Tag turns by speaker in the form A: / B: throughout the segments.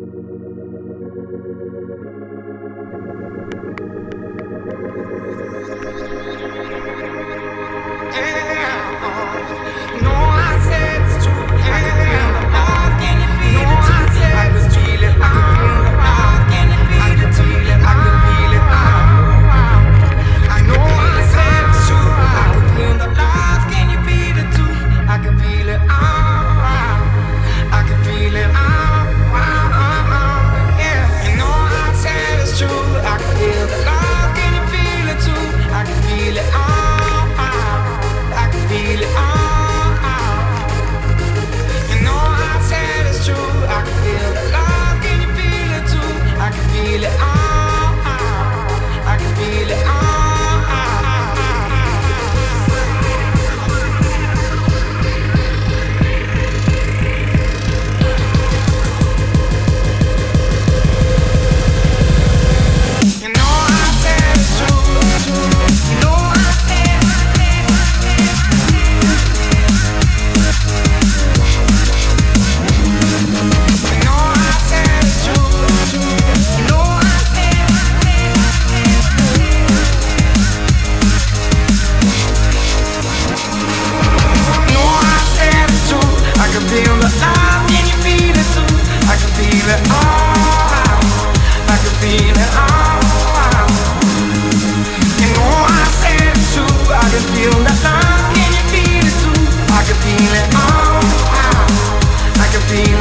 A: Thank you.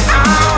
A: I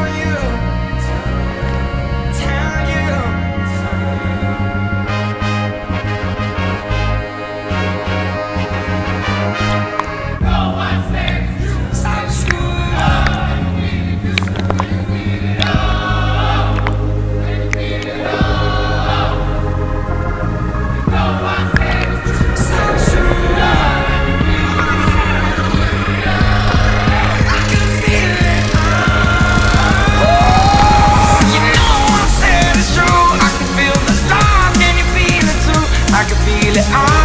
A: feel it.